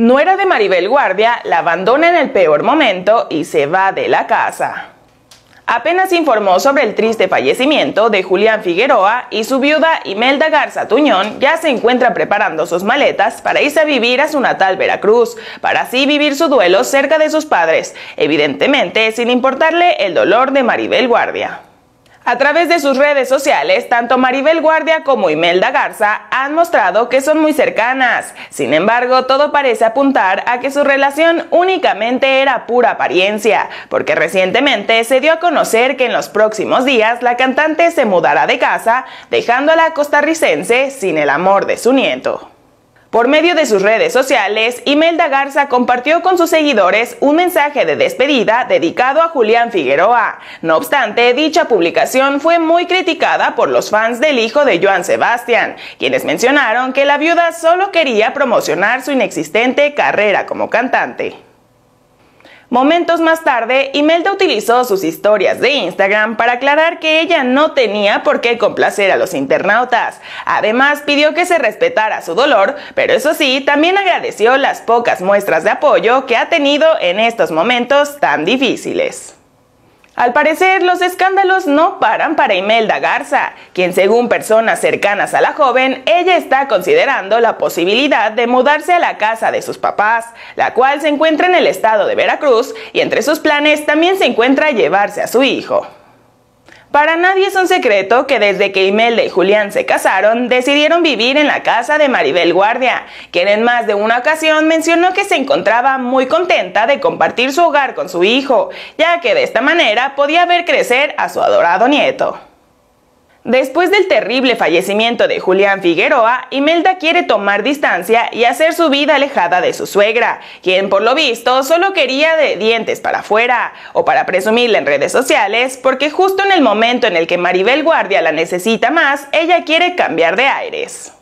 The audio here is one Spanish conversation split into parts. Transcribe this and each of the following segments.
Nuera de Maribel Guardia la abandona en el peor momento y se va de la casa. Apenas informó sobre el triste fallecimiento de Julián Figueroa y su viuda Imelda Garza Tuñón ya se encuentra preparando sus maletas para irse a vivir a su natal Veracruz, para así vivir su duelo cerca de sus padres, evidentemente sin importarle el dolor de Maribel Guardia. A través de sus redes sociales, tanto Maribel Guardia como Imelda Garza han mostrado que son muy cercanas. Sin embargo, todo parece apuntar a que su relación únicamente era pura apariencia, porque recientemente se dio a conocer que en los próximos días la cantante se mudará de casa, dejando a la costarricense sin el amor de su nieto. Por medio de sus redes sociales, Imelda Garza compartió con sus seguidores un mensaje de despedida dedicado a Julián Figueroa. No obstante, dicha publicación fue muy criticada por los fans del hijo de Joan Sebastián, quienes mencionaron que la viuda solo quería promocionar su inexistente carrera como cantante. Momentos más tarde, Imelda utilizó sus historias de Instagram para aclarar que ella no tenía por qué complacer a los internautas. Además, pidió que se respetara su dolor, pero eso sí, también agradeció las pocas muestras de apoyo que ha tenido en estos momentos tan difíciles. Al parecer, los escándalos no paran para Imelda Garza, quien según personas cercanas a la joven, ella está considerando la posibilidad de mudarse a la casa de sus papás, la cual se encuentra en el estado de Veracruz, y entre sus planes también se encuentra llevarse a su hijo. Para nadie es un secreto que desde que Imelda y Julián se casaron, decidieron vivir en la casa de Maribel Guardia, quien en más de una ocasión mencionó que se encontraba muy contenta de compartir su hogar con su hijo, ya que de esta manera podía ver crecer a su adorado nieto. Después del terrible fallecimiento de Julián Figueroa, Imelda quiere tomar distancia y hacer su vida alejada de su suegra, quien por lo visto solo quería de dientes para afuera, o para presumirla en redes sociales, porque justo en el momento en el que Maribel Guardia la necesita más, ella quiere cambiar de aires.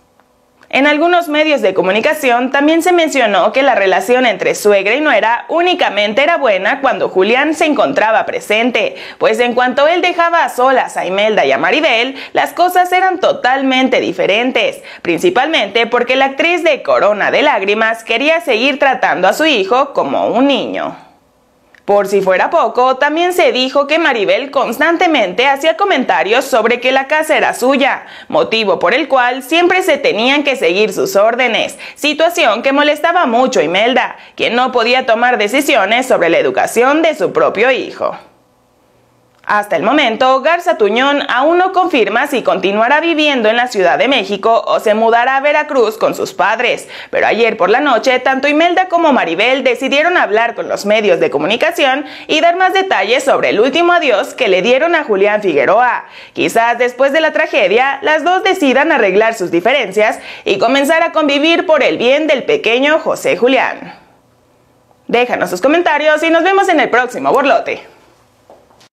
En algunos medios de comunicación también se mencionó que la relación entre suegra y nuera únicamente era buena cuando Julián se encontraba presente, pues en cuanto él dejaba a solas a Imelda y a Maribel, las cosas eran totalmente diferentes, principalmente porque la actriz de Corona de Lágrimas quería seguir tratando a su hijo como un niño. Por si fuera poco, también se dijo que Maribel constantemente hacía comentarios sobre que la casa era suya, motivo por el cual siempre se tenían que seguir sus órdenes, situación que molestaba mucho a Imelda, quien no podía tomar decisiones sobre la educación de su propio hijo. Hasta el momento, Garza Tuñón aún no confirma si continuará viviendo en la Ciudad de México o se mudará a Veracruz con sus padres, pero ayer por la noche tanto Imelda como Maribel decidieron hablar con los medios de comunicación y dar más detalles sobre el último adiós que le dieron a Julián Figueroa. Quizás después de la tragedia, las dos decidan arreglar sus diferencias y comenzar a convivir por el bien del pequeño José Julián. Déjanos sus comentarios y nos vemos en el próximo borlote.